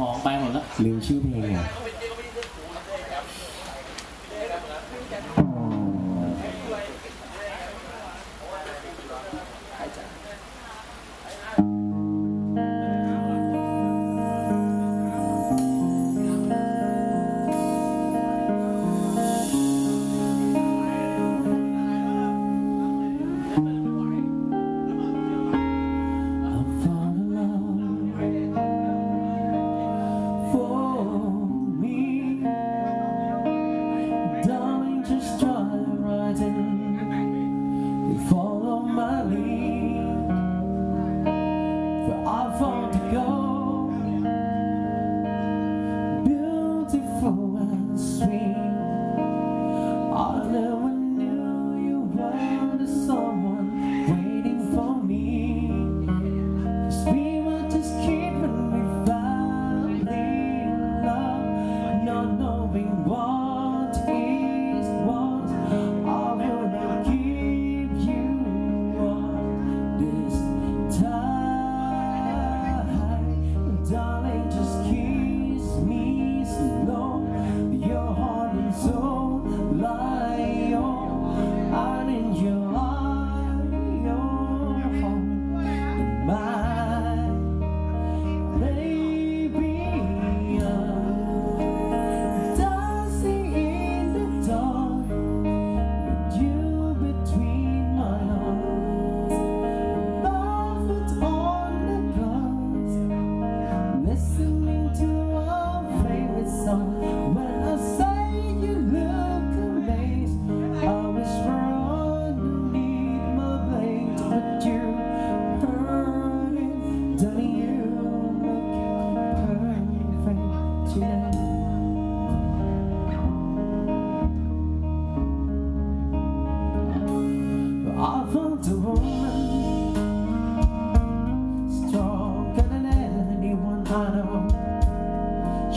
มองไปหมดแล้ว ลืมชื่อเพลงอะ follow my lead for I want to go. Beautiful and sweet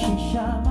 Shishama.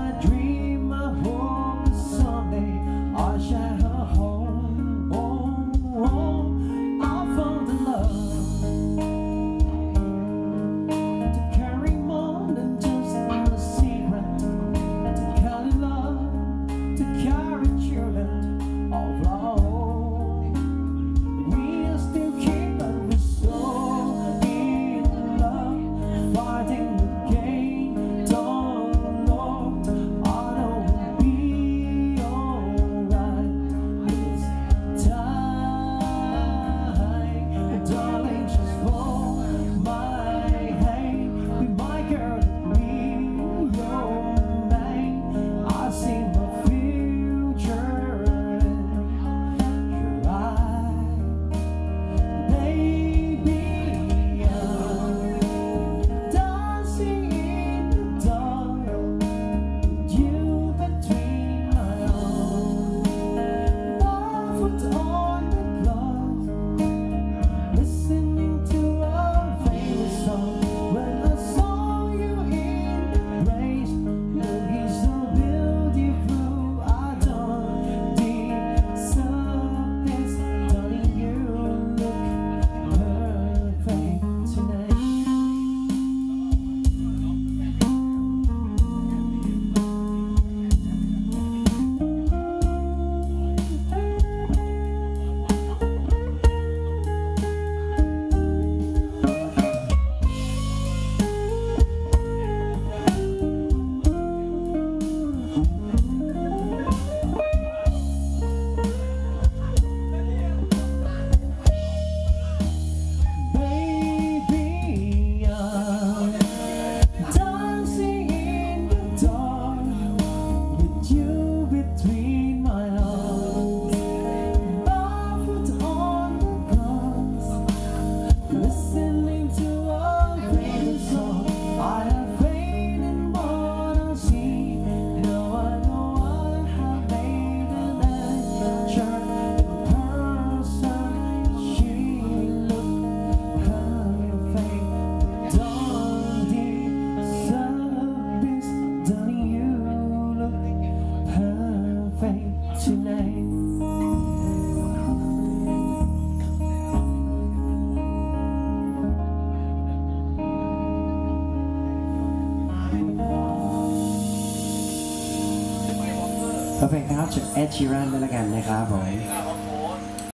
ไปที่ไหนกาเพลงครับจากเอชิรันด้วยละกันนะครับผม